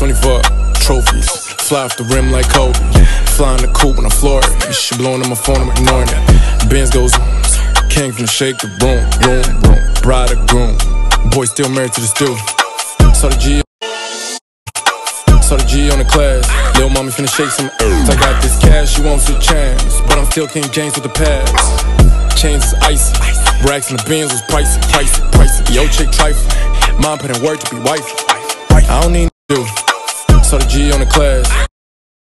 24 trophies. Fly off the rim like Kobe. Flying the coupe when I floor. She blowing on my phone, I'm ignoring it. Benz goes, came from shake the room, room, room. Bride or groom. Boy still married to the stew. Saw the G. Saw the G on the class. Lil' mommy finna shake some ass. I got this cash, she wants a chance. But I'm still King James with the pass. Chains is icy. Racks in the bins was pricey, pricey, pricey. Yo, chick trifling. Mom put in work to be wifey. I don't need do. Saw the G on the class.